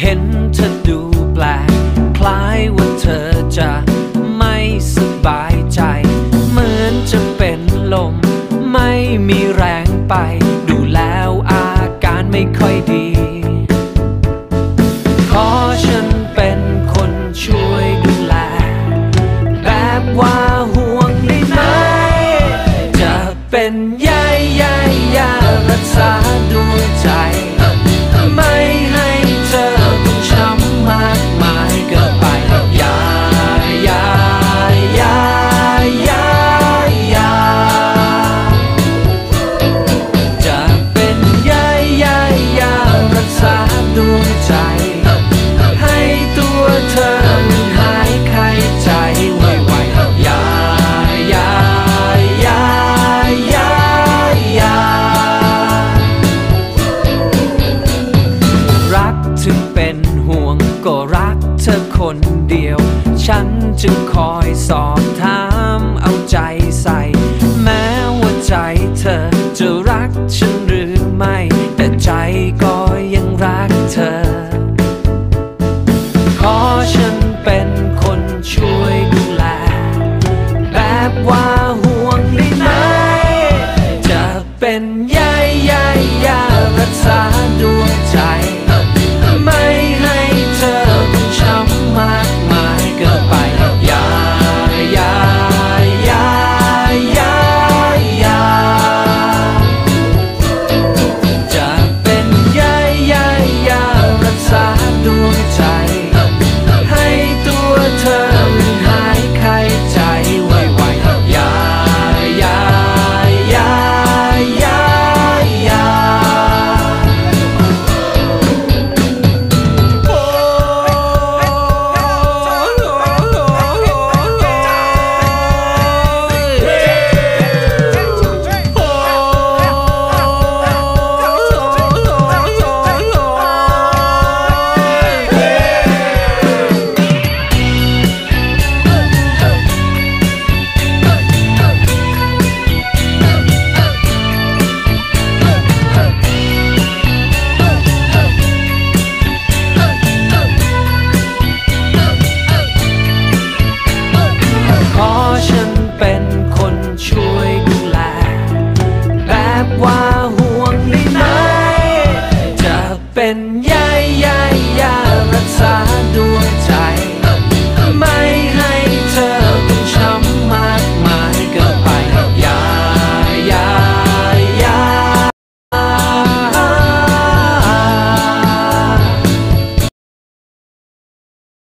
เห็นเธอดูแปลก คล้ายว่าเธอจะไม่สบายใจ เหมือนจะเป็นลม ไม่มีแรงไป ดูแล้วอาการไม่ค่อยดี ขอฉันเป็นคนช่วยดูแล แบบว่าห่วงได้ไหม จะเป็นยึงเป็นห่วง ก็รักเธอคนเดียว ฉันจึงคอยสอบถามเอาใจใส่ แม้ว่าใจเธอจะรักฉันหรือไม่ แต่ใจก็ยังรักเธอ ขอฉันเป็นคนช่วยดูแล แบบว่าห่วงได้ไหมจะเป็นยายยายยารักษาดวงใจ And yeah.